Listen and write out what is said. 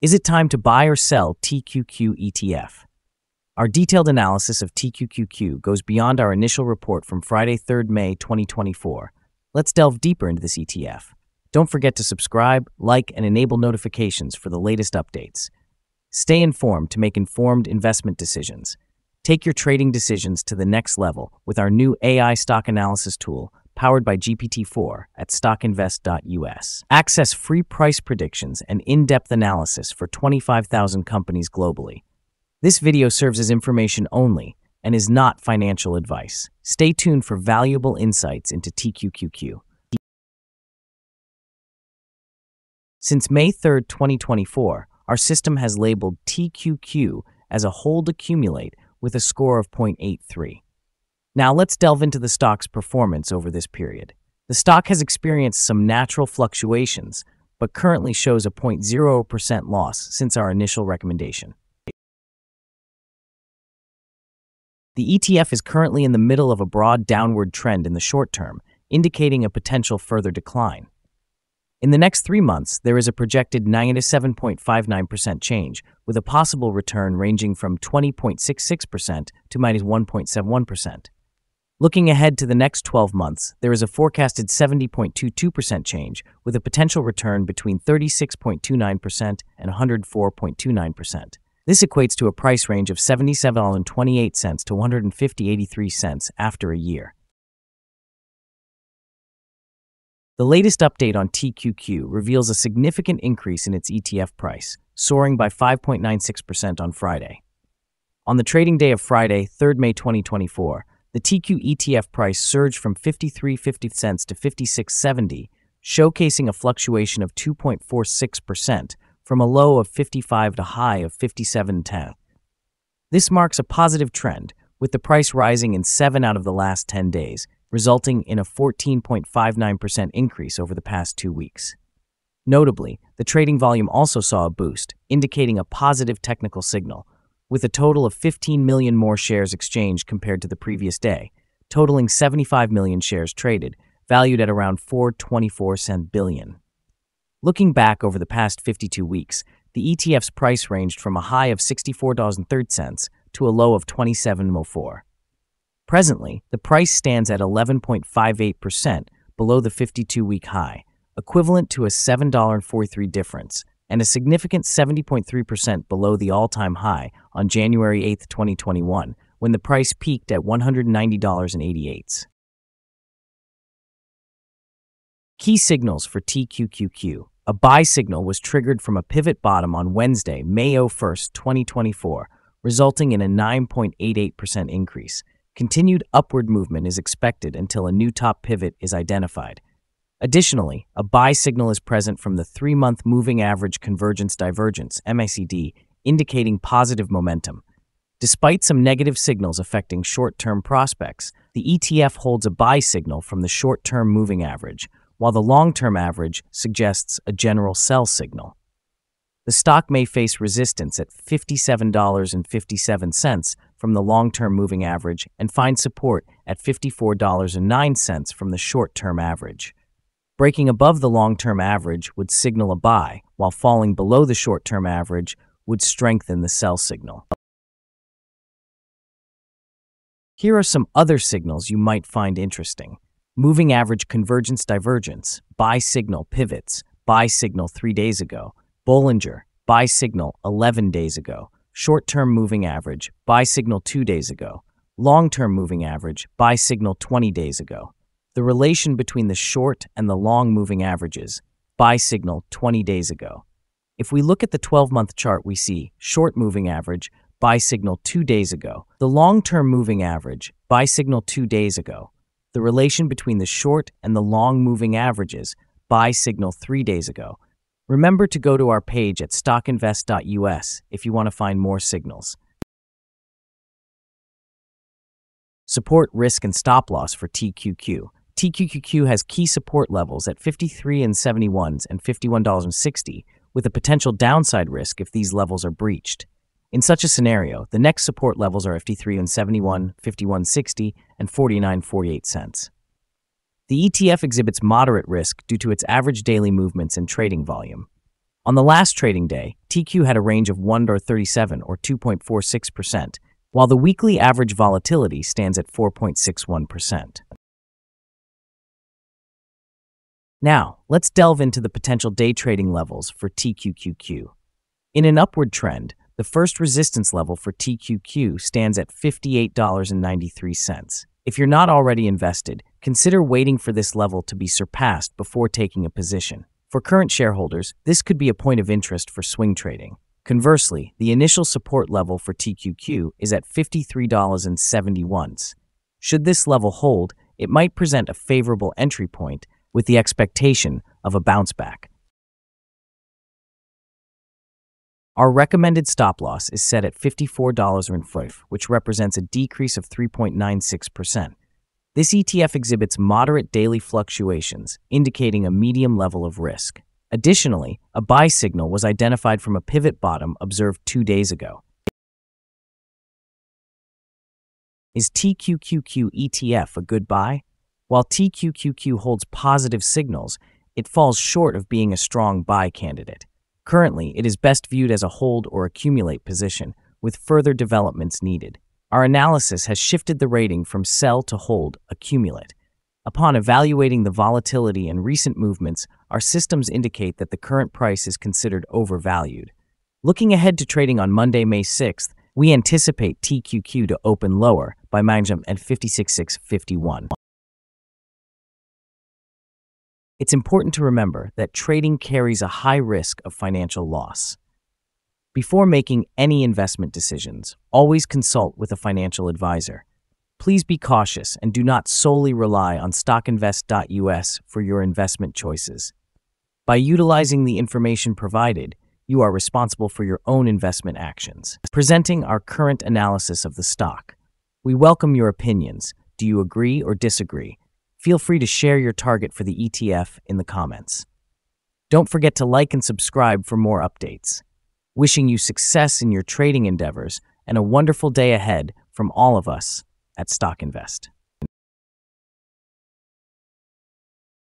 Is it time to buy or sell TQQQ ETF? Our detailed analysis of TQQQ goes beyond our initial report from Friday, 3rd May 2024. Let's delve deeper into this ETF. Don't forget to subscribe, like, and enable notifications for the latest updates. Stay informed to make informed investment decisions. Take your trading decisions to the next level with our new AI stock analysis tool powered by GPT-4 at stockinvest.us. Access free price predictions and in-depth analysis for 25,000 companies globally. This video serves as information only and is not financial advice. Stay tuned for valuable insights into TQQQ. Since May 3, 2024, our system has labeled TQQQ as a hold accumulate with a score of 0.83. Now let's delve into the stock's performance over this period. The stock has experienced some natural fluctuations, but currently shows a 0.0% loss since our initial recommendation. The ETF is currently in the middle of a broad downward trend in the short term, indicating a potential further decline. In the next three months, there is a projected 97.59% change, with a possible return ranging from 20.66% to minus 1.71%. Looking ahead to the next 12 months, there is a forecasted 70.22% change, with a potential return between 36.29% and 104.29%. This equates to a price range of $77.28 to $150.83 after a year. The latest update on TQQQ reveals a significant increase in its ETF price, soaring by 5.96% on Friday. On the trading day of Friday, 3rd May 2024, the TQQQ ETF price surged from 53.50 cents to 56.70, showcasing a fluctuation of 2.46% from a low of 55 to high of 57.10. This marks a positive trend, with the price rising in 7 out of the last 10 days, resulting in a 14.59% increase over the past 2 weeks. Notably, the trading volume also saw a boost, indicating a positive technical signal, with a total of 15 million more shares exchanged compared to the previous day, totaling 75 million shares traded, valued at around 424 cent billion. Looking back over the past 52 weeks, the ETF's price ranged from a high of $64.03 to a low of 27.04. Presently, the price stands at 11.58% below the 52-week high, equivalent to a $7.43 difference, and a significant 70.3% below the all time high on January 8, 2021, when the price peaked at $190.88. Key signals for TQQQ. A buy signal was triggered from a pivot bottom on Wednesday, May 1, 2024, resulting in a 9.88% increase. Continued upward movement is expected until a new top pivot is identified. Additionally, a buy signal is present from the three month moving average convergence divergence, MACD, indicating positive momentum. Despite some negative signals affecting short term prospects, the ETF holds a buy signal from the short term moving average, while the long term average suggests a general sell signal. The stock may face resistance at $57.57 from the long term moving average and find support at $54.09 from the short term average. Breaking above the long term average would signal a buy, while falling below the short term average would strengthen the sell signal. Here are some other signals you might find interesting. Moving average convergence divergence, buy signal pivots, buy signal 3 days ago, Bollinger, buy signal 11 days ago, short term moving average, buy signal 2 days ago, long term moving average, buy signal 20 days ago the relation between the short and the long moving averages, buy signal 20 days ago. If we look at the 12 month chart, we see short moving average, buy signal two days ago, the long term moving average, buy signal two days ago, the relation between the short and the long moving averages, buy signal three days ago. Remember to go to our page at stockinvest.us if you want to find more signals. Support risk and stop loss for TQQQ. TQQQ has key support levels at 53 and 71s and $51.60, with a potential downside risk if these levels are breached. In such a scenario, the next support levels are 53 and 71, 51.60, and 49.48 cents. The ETF exhibits moderate risk due to its average daily movements and trading volume. On the last trading day, TQQQ had a range of 1.37 or 2.46%, while the weekly average volatility stands at 4.61%. Now, let's delve into the potential day trading levels for TQQQ. In an upward trend, the first resistance level for TQQQ stands at $58.93. If you're not already invested, consider waiting for this level to be surpassed before taking a position. For current shareholders, this could be a point of interest for swing trading. Conversely, the initial support level for TQQQ is at $53.71. Should this level hold, it might present a favorable entry point with the expectation of a bounce back. Our recommended stop loss is set at $54.05, which represents a decrease of 3.96%. This ETF exhibits moderate daily fluctuations, indicating a medium level of risk. Additionally, a buy signal was identified from a pivot bottom observed two days ago. Is TQQQ ETF a good buy? While TQQQ holds positive signals, it falls short of being a strong buy candidate. Currently, it is best viewed as a hold or accumulate position, with further developments needed. Our analysis has shifted the rating from sell to hold, accumulate. Upon evaluating the volatility and recent movements, our systems indicate that the current price is considered overvalued. Looking ahead to trading on Monday, May 6th, we anticipate TQQQ to open lower by magnitude at 56.651. It's important to remember that trading carries a high risk of financial loss. Before making any investment decisions, always consult with a financial advisor. Please be cautious and do not solely rely on stockinvest.us for your investment choices. By utilizing the information provided, you are responsible for your own investment actions. Presenting our current analysis of the stock. We welcome your opinions. Do you agree or disagree? Feel free to share your target for the ETF in the comments. Don't forget to like and subscribe for more updates. Wishing you success in your trading endeavors and a wonderful day ahead from all of us at Stock Invest.